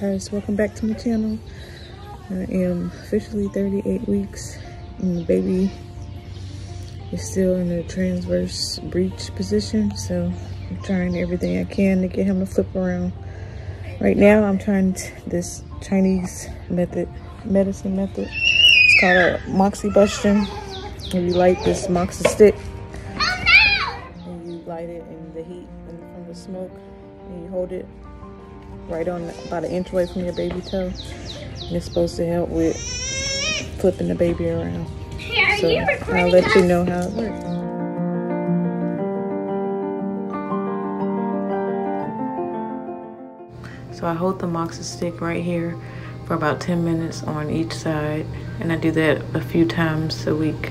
guys welcome back to my channel. I am officially 38 weeks and the baby is still in a transverse breech position so i'm trying everything i can to get him to flip around. Right now i'm trying this chinese method medicine method. It's called a moxibustion and you light this moxie stick and you light it in the heat and from the smoke and you hold it right on about an inch away from your baby toe. And it's supposed to help with flipping the baby around. So I'll let you know how it works. So I hold the moxie stick right here for about 10 minutes on each side. And I do that a few times a week.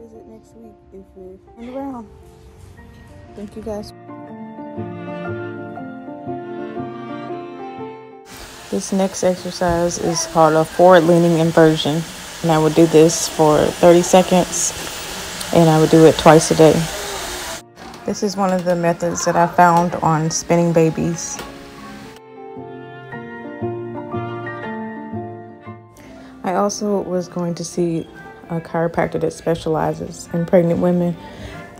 visit next week if we're around. Thank you guys. This next exercise is called a forward leaning inversion. And I would do this for 30 seconds and I would do it twice a day. This is one of the methods that I found on spinning babies. I also was going to see a chiropractor that specializes in pregnant women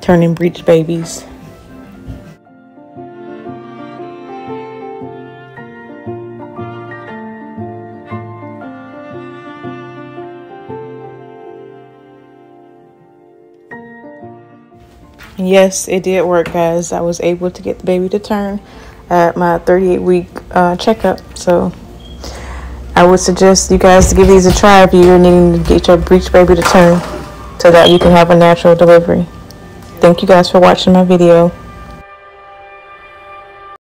turning breech babies. yes, it did work, guys. I was able to get the baby to turn at my 38 week uh, checkup. So I would suggest you guys to give these a try if you're needing to get your breech baby to turn so that you can have a natural delivery. Thank you guys for watching my video.